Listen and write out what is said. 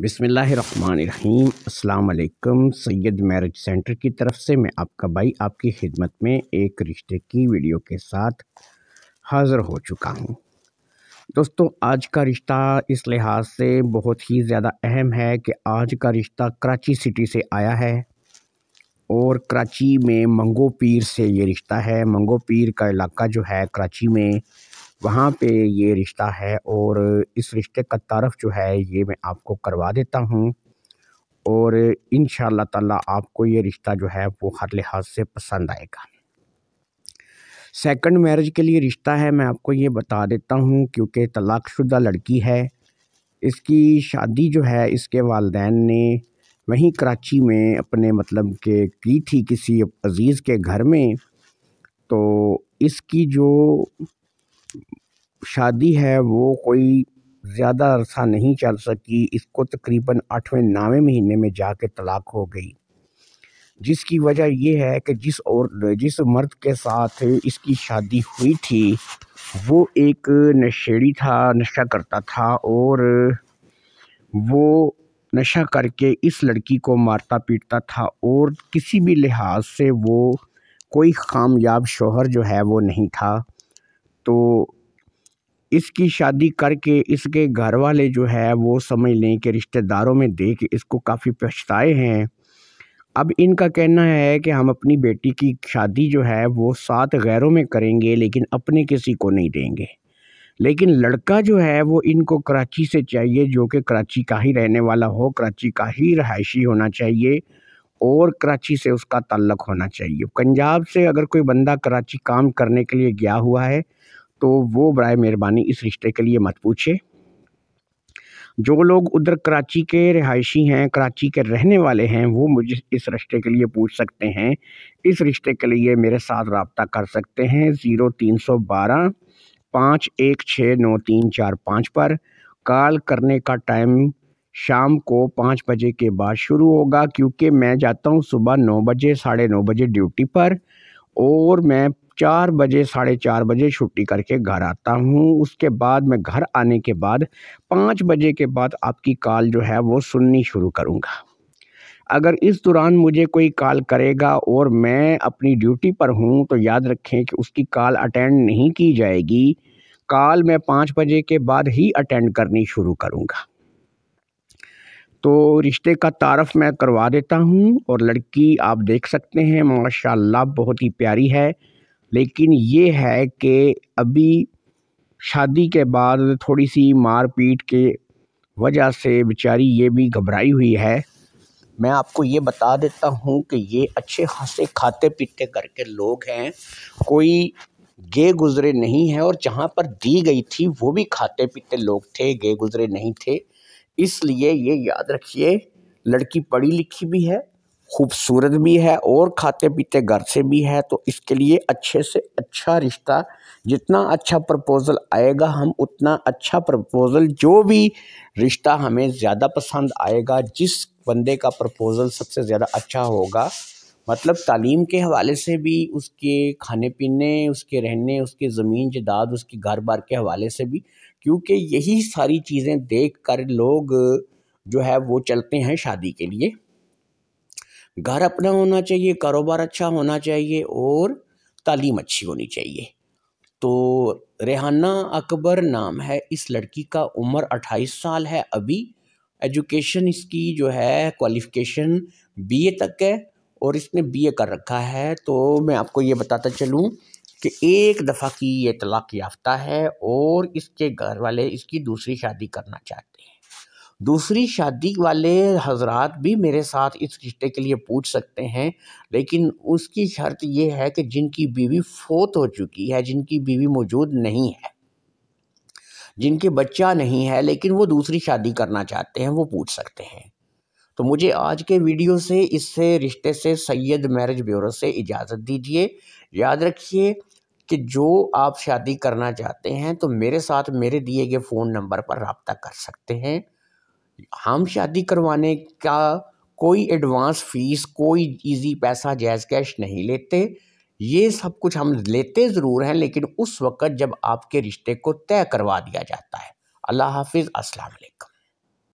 बिसमीम् अल्लाम Syed marriage centre की तरफ़ से मैं आपका भाई आपकी खिदमत में एक रिश्ते की वीडियो के साथ हाज़िर हो चुका हूँ। दोस्तों, आज का रिश्ता इस लिहाज से बहुत ही ज़्यादा अहम है कि आज का रिश्ता कराची सिटी से आया है और कराची में मंगो पीर से ये रिश्ता है। मंगो पीर का इलाका जो है, कराची में वहाँ पे ये रिश्ता है और इस रिश्ते का तारफ़ जो है ये मैं आपको करवा देता हूँ। और इन ताला आपको ये रिश्ता जो है वो हर लिहाज से पसंद आएगा। सेकंड मैरिज के लिए रिश्ता है, मैं आपको ये बता देता हूँ क्योंकि तलाक़शुदा लड़की है। इसकी शादी जो है, इसके वालदेन ने वहीं कराची में अपने मतलब के की थी किसी अज़ीज़ के घर में। तो इसकी जो शादी है, वो कोई ज़्यादा अरसा नहीं चल सकी। इसको तकरीबन आठवें, नवें महीने में जा जाके तलाक हो गई। जिसकी वजह ये है कि जिस और, जिस मर्द के साथ इसकी शादी हुई थी, वो एक नशेड़ी था, नशा करता था और वो नशा करके इस लड़की को मारता पीटता था और किसी भी लिहाज से वो कोई कामयाब शोहर जो है वो नहीं था। तो इसकी शादी करके इसके घर वाले जो है, वो समझ लें कि रिश्तेदारों में देख इसको काफ़ी पछताए हैं। अब इनका कहना है कि हम अपनी बेटी की शादी जो है, वो सात गैरों में करेंगे, लेकिन अपने किसी को नहीं देंगे। लेकिन लड़का जो है, वो इनको कराची से चाहिए, जो कि कराची का ही रहने वाला हो, कराची का ही रहायशी होना चाहिए, और कराची से उसका तल्लक होना चाहिए। पंजाब से अगर कोई बंदा कराची काम करने के लिए गया हुआ है तो वो बर मेहरबानी इस रिश्ते के लिए मत पूछे जो लोग उधर कराची के रिहायशी हैं, कराची के रहने वाले हैं, वो मुझे इस रिश्ते के लिए पूछ सकते हैं। इस रिश्ते के लिए मेरे साथ रबता कर सकते हैं। ज़ीरो तीन सौ बारह, पाँच एक छः नौ तीन चार पाँच पर। कॉल करने का टाइम शाम को पाँच बजे के बाद शुरू होगा, क्योंकि मैं जाता हूँ सुबह नौ बजे, साढ़े नौ बजे ड्यूटी पर। और मैं चार बजे, साढ़े चार बजे छुट्टी करके घर आता हूँ। उसके बाद मैं घर आने के बाद पाँच बजे के बाद आपकी कॉल जो है वो सुननी शुरू करूँगा। अगर इस दौरान मुझे कोई कॉल करेगा और मैं अपनी ड्यूटी पर हूँ तो याद रखें कि उसकी कॉल अटेंड नहीं की जाएगी। कॉल मैं पाँच बजे के बाद ही अटेंड करनी शुरू करूँगा। तो रिश्ते का तारफ़ मैं करवा देता हूँ और लड़की आप देख सकते हैं, माशाल्लाह बहुत ही प्यारी है। लेकिन ये है कि अभी शादी के बाद थोड़ी सी मार पीट के वजह से बेचारी ये भी घबराई हुई है। मैं आपको ये बता देता हूँ कि ये अच्छे खासे खाते पीते करके लोग हैं। कोई गे गुज़रे नहीं है और जहाँ पर दी गई थी वो भी खाते पीते लोग थे, गे गुज़रे नहीं थे। इसलिए ये याद रखिए, लड़की पढ़ी लिखी भी है, खूबसूरत भी है और खाते पीते घर से भी है तो इसके लिए अच्छे से अच्छा रिश्ता, जितना अच्छा प्रपोज़ल आएगा हम उतना अच्छा प्रपोज़ल, जो भी रिश्ता हमें ज़्यादा पसंद आएगा, जिस बंदे का प्रपोज़ल सबसे ज़्यादा अच्छा होगा मतलब तालीम के हवाले से भी, उसके खाने पीने उसके रहने, उसके ज़मीन जदाद उसके घर बार के हवाले से भी क्योंकि यही सारी चीज़ें देख कर लोग जो है वो चलते हैं शादी के लिए। घर अपना होना चाहिए, कारोबार अच्छा होना चाहिए और तालीम अच्छी होनी चाहिए। तो रेहाना अकबर नाम है इस लड़की का, उम्र अट्ठाईस साल है। अभी एजुकेशन इसकी जो है क्वालिफ़िकेशन बीए तक है और इसने बीए कर रखा है। तो मैं आपको ये बताता चलूँ कि एक दफ़ा की ये तलाक़ याफ्ता है और इसके घर वाले इसकी दूसरी शादी करना चाहते हैं। दूसरी शादी वाले हजरात भी मेरे साथ इस रिश्ते के लिए पूछ सकते हैं, लेकिन उसकी शर्त यह है कि जिनकी बीवी फोत हो चुकी है, जिनकी बीवी मौजूद नहीं है, जिनके बच्चा नहीं है, लेकिन वो दूसरी शादी करना चाहते हैं, वो पूछ सकते हैं। तो मुझे आज के वीडियो से, इससे, रिश्ते से सैयद मैरिज ब्यूरो से इजाज़त दीजिए। याद रखिए कि जो आप शादी करना चाहते हैं तो मेरे साथ मेरे दिए गए फ़ोन नंबर पर रबता कर सकते हैं। हम शादी करवाने का कोई एडवांस फ़ीस, कोई इजी पैसा, जैज़ कैश नहीं लेते। ये सब कुछ हम लेते ज़रूर हैं, लेकिन उस वक़्त जब आपके रिश्ते को तय करवा दिया जाता है। अल्लाह हाफिज़, अस्सलाम वालेकुम।